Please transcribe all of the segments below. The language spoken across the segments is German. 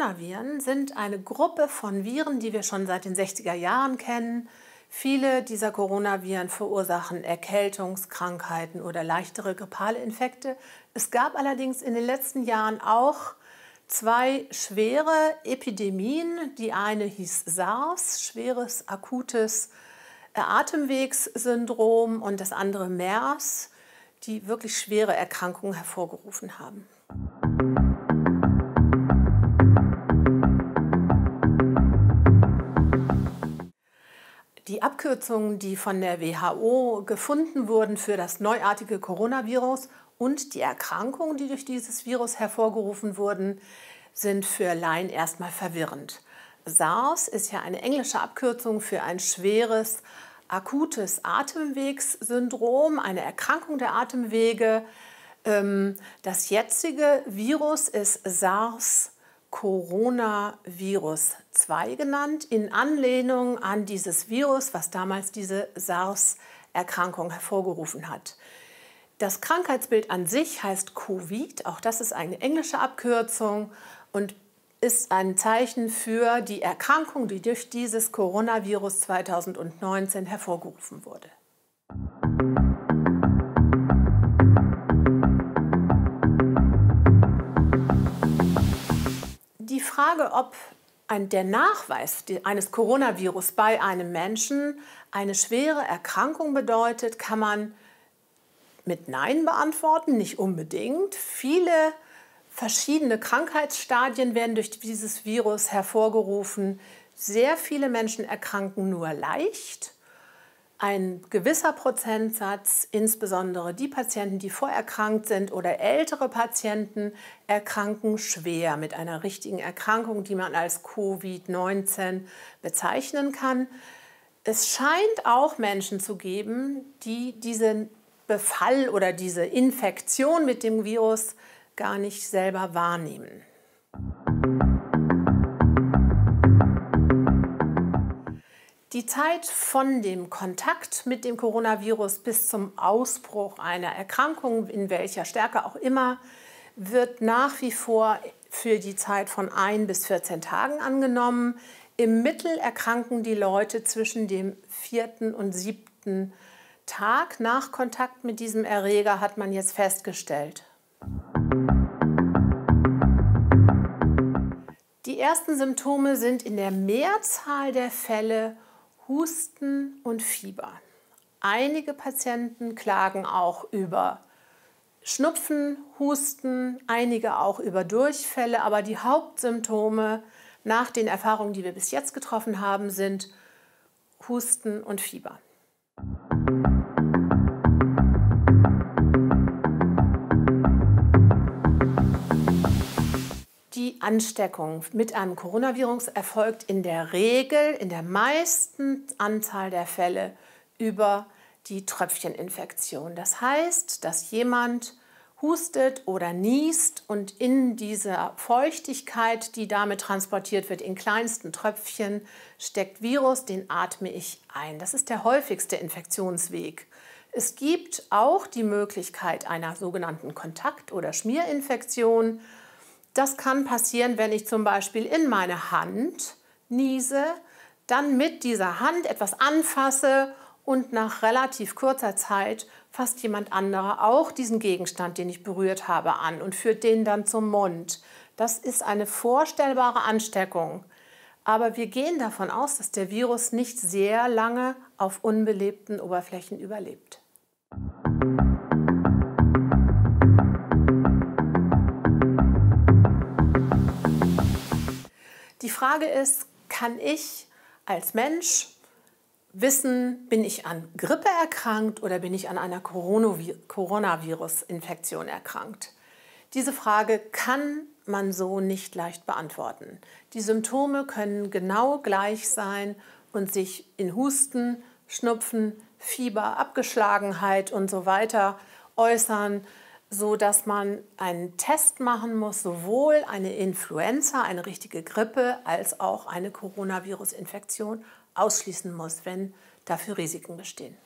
Coronaviren sind eine Gruppe von Viren, die wir schon seit den 60er Jahren kennen. Viele dieser Coronaviren verursachen Erkältungskrankheiten oder leichtere grippale Infekte. Es gab allerdings in den letzten Jahren auch zwei schwere Epidemien. Die eine hieß SARS, schweres akutes Atemwegssyndrom, und das andere MERS, die wirklich schwere Erkrankungen hervorgerufen haben. Die Abkürzungen, die von der WHO gefunden wurden für das neuartige Coronavirus und die Erkrankungen, die durch dieses Virus hervorgerufen wurden, sind für Laien erstmal verwirrend. SARS ist ja eine englische Abkürzung für ein schweres, akutes Atemwegssyndrom, eine Erkrankung der Atemwege. Ähm, das jetzige Virus ist SARS Coronavirus 2 genannt, in Anlehnung an dieses Virus, was damals diese SARS-Erkrankung hervorgerufen hat. Das Krankheitsbild an sich heißt Covid, auch das ist eine englische Abkürzung und ist ein Zeichen für die Erkrankung, die durch dieses Coronavirus 2019 hervorgerufen wurde. Frage, ob ein, der Nachweis eines Coronavirus bei einem Menschen eine schwere Erkrankung bedeutet, kann man mit Nein beantworten, nicht unbedingt. Viele verschiedene Krankheitsstadien werden durch dieses Virus hervorgerufen. Sehr viele Menschen erkranken nur leicht ein gewisser Prozentsatz, insbesondere die Patienten, die vorerkrankt sind oder ältere Patienten, erkranken schwer mit einer richtigen Erkrankung, die man als Covid-19 bezeichnen kann. Es scheint auch Menschen zu geben, die diesen Befall oder diese Infektion mit dem Virus gar nicht selber wahrnehmen. Die Zeit von dem Kontakt mit dem Coronavirus bis zum Ausbruch einer Erkrankung, in welcher Stärke auch immer, wird nach wie vor für die Zeit von 1 bis 14 Tagen angenommen. Im Mittel erkranken die Leute zwischen dem vierten und siebten Tag nach Kontakt mit diesem Erreger, hat man jetzt festgestellt. Die ersten Symptome sind in der Mehrzahl der Fälle Husten und Fieber. Einige Patienten klagen auch über Schnupfen, Husten, einige auch über Durchfälle, aber die Hauptsymptome nach den Erfahrungen, die wir bis jetzt getroffen haben, sind Husten und Fieber. Ansteckung mit einem Coronavirus erfolgt in der Regel, in der meisten Anzahl der Fälle über die Tröpfcheninfektion. Das heißt, dass jemand hustet oder niest und in dieser Feuchtigkeit, die damit transportiert wird, in kleinsten Tröpfchen steckt Virus, den atme ich ein. Das ist der häufigste Infektionsweg. Es gibt auch die Möglichkeit einer sogenannten Kontakt- oder Schmierinfektion. Das kann passieren, wenn ich zum Beispiel in meine Hand niese, dann mit dieser Hand etwas anfasse und nach relativ kurzer Zeit fasst jemand anderer auch diesen Gegenstand, den ich berührt habe, an und führt den dann zum Mund. Das ist eine vorstellbare Ansteckung. Aber wir gehen davon aus, dass der Virus nicht sehr lange auf unbelebten Oberflächen überlebt. Die Frage ist, kann ich als Mensch wissen, bin ich an Grippe erkrankt oder bin ich an einer Coronavirus-Infektion erkrankt? Diese Frage kann man so nicht leicht beantworten. Die Symptome können genau gleich sein und sich in Husten, Schnupfen, Fieber, Abgeschlagenheit und so weiter äußern so dass man einen Test machen muss, sowohl eine Influenza, eine richtige Grippe, als auch eine Coronavirus-Infektion ausschließen muss, wenn dafür Risiken bestehen.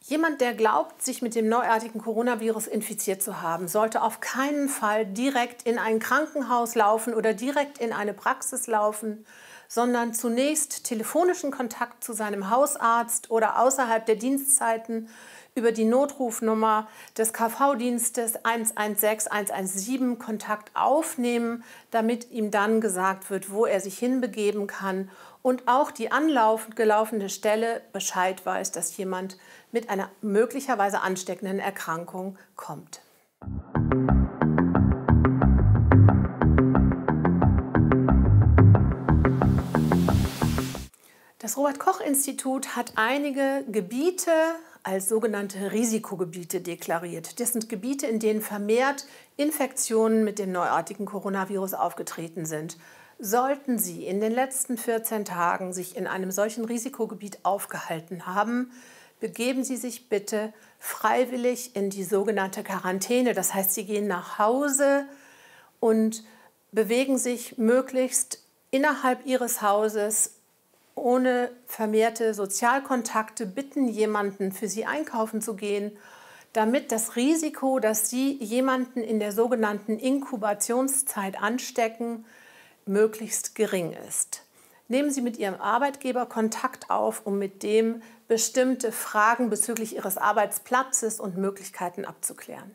Jemand, der glaubt, sich mit dem neuartigen Coronavirus infiziert zu haben, sollte auf keinen Fall direkt in ein Krankenhaus laufen oder direkt in eine Praxis laufen, sondern zunächst telefonischen Kontakt zu seinem Hausarzt oder außerhalb der Dienstzeiten über die Notrufnummer des KV-Dienstes 116 117 Kontakt aufnehmen, damit ihm dann gesagt wird, wo er sich hinbegeben kann und auch die anlaufende Stelle Bescheid weiß, dass jemand mit einer möglicherweise ansteckenden Erkrankung kommt. Das Robert Koch Institut hat einige Gebiete als sogenannte Risikogebiete deklariert. Das sind Gebiete, in denen vermehrt Infektionen mit dem neuartigen Coronavirus aufgetreten sind. Sollten Sie in den letzten 14 Tagen sich in einem solchen Risikogebiet aufgehalten haben, begeben Sie sich bitte freiwillig in die sogenannte Quarantäne. Das heißt, Sie gehen nach Hause und bewegen sich möglichst innerhalb Ihres Hauses ohne vermehrte Sozialkontakte, bitten jemanden für Sie einkaufen zu gehen, damit das Risiko, dass Sie jemanden in der sogenannten Inkubationszeit anstecken, möglichst gering ist. Nehmen Sie mit Ihrem Arbeitgeber Kontakt auf, um mit dem bestimmte Fragen bezüglich Ihres Arbeitsplatzes und Möglichkeiten abzuklären.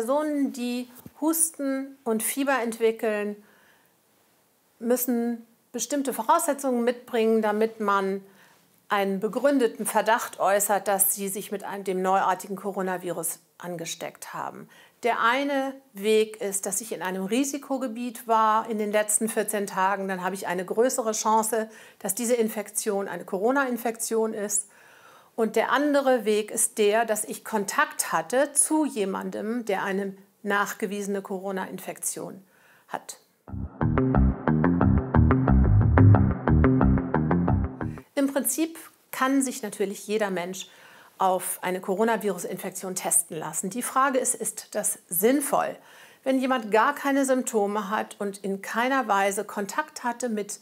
Personen, die Husten und Fieber entwickeln, müssen bestimmte Voraussetzungen mitbringen, damit man einen begründeten Verdacht äußert, dass sie sich mit einem, dem neuartigen Coronavirus angesteckt haben. Der eine Weg ist, dass ich in einem Risikogebiet war in den letzten 14 Tagen. Dann habe ich eine größere Chance, dass diese Infektion eine Corona-Infektion ist. Und der andere Weg ist der, dass ich Kontakt hatte zu jemandem, der eine nachgewiesene Corona-Infektion hat. Im Prinzip kann sich natürlich jeder Mensch auf eine Coronavirus-Infektion testen lassen. Die Frage ist, ist das sinnvoll? Wenn jemand gar keine Symptome hat und in keiner Weise Kontakt hatte mit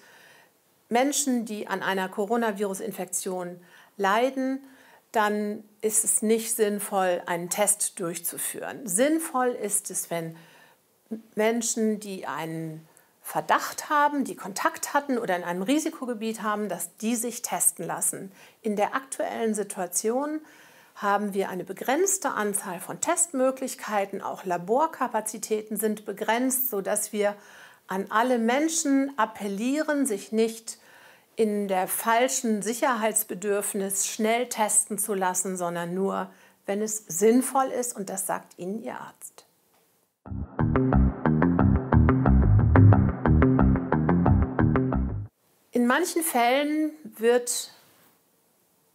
Menschen, die an einer Coronavirus-Infektion leiden, dann ist es nicht sinnvoll, einen Test durchzuführen. Sinnvoll ist es, wenn Menschen, die einen Verdacht haben, die Kontakt hatten oder in einem Risikogebiet haben, dass die sich testen lassen. In der aktuellen Situation haben wir eine begrenzte Anzahl von Testmöglichkeiten, auch Laborkapazitäten sind begrenzt, sodass wir an alle Menschen appellieren, sich nicht in der falschen Sicherheitsbedürfnis schnell testen zu lassen, sondern nur, wenn es sinnvoll ist und das sagt Ihnen Ihr Arzt. In manchen Fällen wird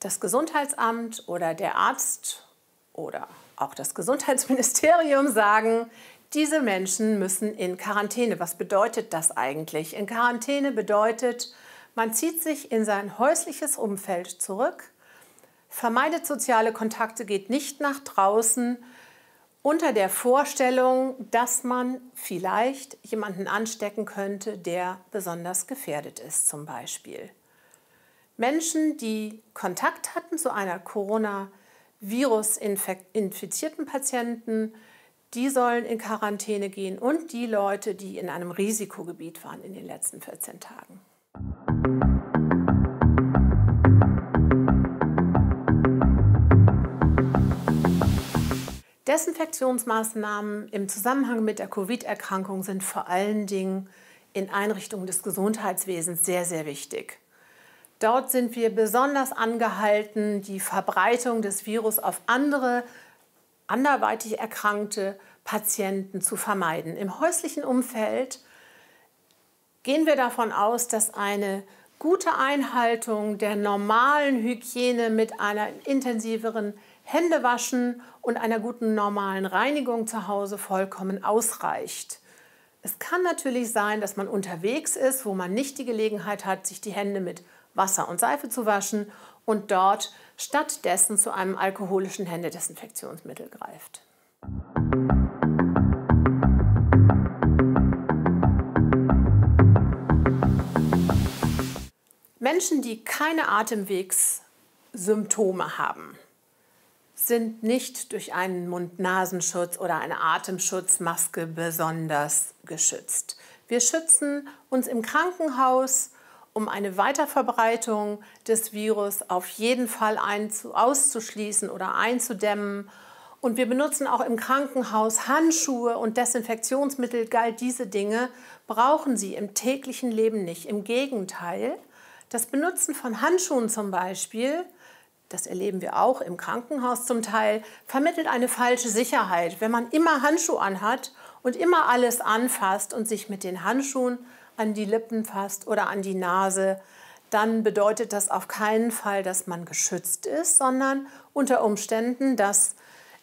das Gesundheitsamt oder der Arzt oder auch das Gesundheitsministerium sagen, diese Menschen müssen in Quarantäne. Was bedeutet das eigentlich? In Quarantäne bedeutet, man zieht sich in sein häusliches Umfeld zurück, vermeidet soziale Kontakte, geht nicht nach draußen, unter der Vorstellung, dass man vielleicht jemanden anstecken könnte, der besonders gefährdet ist zum Beispiel. Menschen, die Kontakt hatten zu einer Coronavirus-infizierten Patienten, die sollen in Quarantäne gehen und die Leute, die in einem Risikogebiet waren in den letzten 14 Tagen. Desinfektionsmaßnahmen im Zusammenhang mit der Covid-Erkrankung sind vor allen Dingen in Einrichtungen des Gesundheitswesens sehr, sehr wichtig. Dort sind wir besonders angehalten, die Verbreitung des Virus auf andere anderweitig erkrankte Patienten zu vermeiden. Im häuslichen Umfeld gehen wir davon aus, dass eine gute Einhaltung der normalen Hygiene mit einer intensiveren Händewaschen und einer guten normalen Reinigung zu Hause vollkommen ausreicht. Es kann natürlich sein, dass man unterwegs ist, wo man nicht die Gelegenheit hat, sich die Hände mit Wasser und Seife zu waschen und dort stattdessen zu einem alkoholischen Händedesinfektionsmittel greift. Menschen, die keine Atemwegssymptome haben, sind nicht durch einen Mund-Nasenschutz oder eine Atemschutzmaske besonders geschützt. Wir schützen uns im Krankenhaus, um eine Weiterverbreitung des Virus auf jeden Fall auszuschließen oder einzudämmen. Und wir benutzen auch im Krankenhaus Handschuhe und Desinfektionsmittel. Galt diese Dinge brauchen Sie im täglichen Leben nicht. Im Gegenteil, das Benutzen von Handschuhen zum Beispiel das erleben wir auch im Krankenhaus zum Teil, vermittelt eine falsche Sicherheit. Wenn man immer Handschuhe anhat und immer alles anfasst und sich mit den Handschuhen an die Lippen fasst oder an die Nase, dann bedeutet das auf keinen Fall, dass man geschützt ist, sondern unter Umständen, dass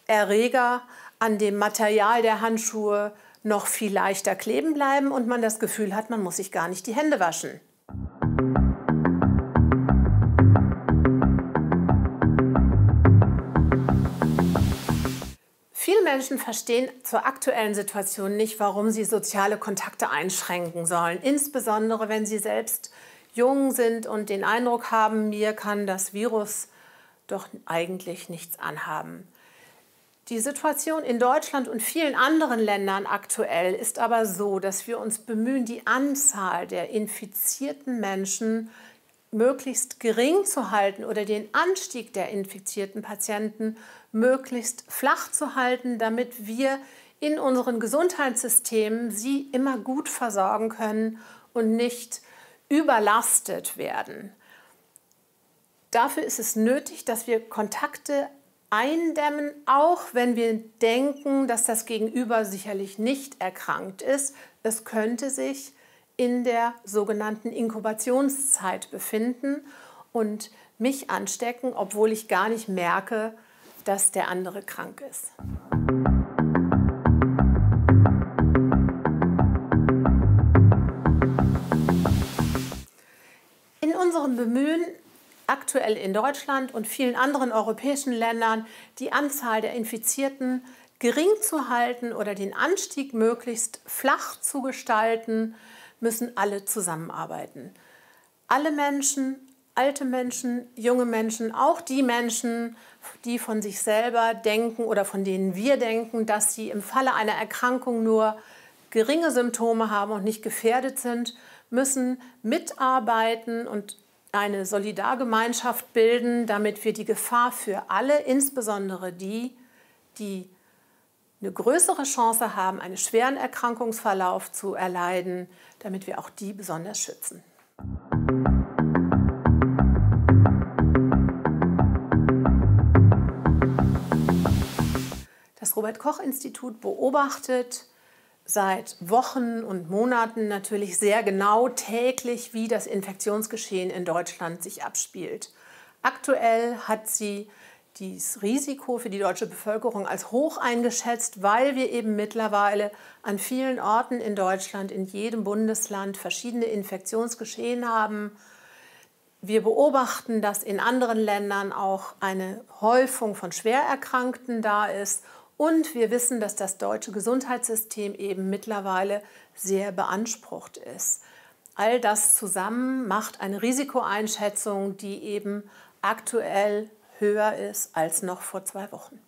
Erreger an dem Material der Handschuhe noch viel leichter kleben bleiben und man das Gefühl hat, man muss sich gar nicht die Hände waschen. Menschen verstehen zur aktuellen Situation nicht, warum sie soziale Kontakte einschränken sollen. Insbesondere wenn sie selbst jung sind und den Eindruck haben, mir kann das Virus doch eigentlich nichts anhaben. Die Situation in Deutschland und vielen anderen Ländern aktuell ist aber so, dass wir uns bemühen, die Anzahl der infizierten Menschen möglichst gering zu halten oder den Anstieg der infizierten Patienten möglichst flach zu halten, damit wir in unseren Gesundheitssystemen sie immer gut versorgen können und nicht überlastet werden. Dafür ist es nötig, dass wir Kontakte eindämmen, auch wenn wir denken, dass das Gegenüber sicherlich nicht erkrankt ist. Es könnte sich in der sogenannten Inkubationszeit befinden und mich anstecken, obwohl ich gar nicht merke, dass der andere krank ist. In unserem Bemühen, aktuell in Deutschland und vielen anderen europäischen Ländern, die Anzahl der Infizierten gering zu halten oder den Anstieg möglichst flach zu gestalten, müssen alle zusammenarbeiten. Alle Menschen, alte Menschen, junge Menschen, auch die Menschen, die von sich selber denken oder von denen wir denken, dass sie im Falle einer Erkrankung nur geringe Symptome haben und nicht gefährdet sind, müssen mitarbeiten und eine Solidargemeinschaft bilden, damit wir die Gefahr für alle, insbesondere die, die eine größere Chance haben, einen schweren Erkrankungsverlauf zu erleiden, damit wir auch die besonders schützen. Robert Koch Institut beobachtet seit Wochen und Monaten natürlich sehr genau täglich, wie das Infektionsgeschehen in Deutschland sich abspielt. Aktuell hat sie dieses Risiko für die deutsche Bevölkerung als hoch eingeschätzt, weil wir eben mittlerweile an vielen Orten in Deutschland, in jedem Bundesland verschiedene Infektionsgeschehen haben. Wir beobachten, dass in anderen Ländern auch eine Häufung von Schwererkrankten da ist und wir wissen, dass das deutsche Gesundheitssystem eben mittlerweile sehr beansprucht ist. All das zusammen macht eine Risikoeinschätzung, die eben aktuell höher ist als noch vor zwei Wochen.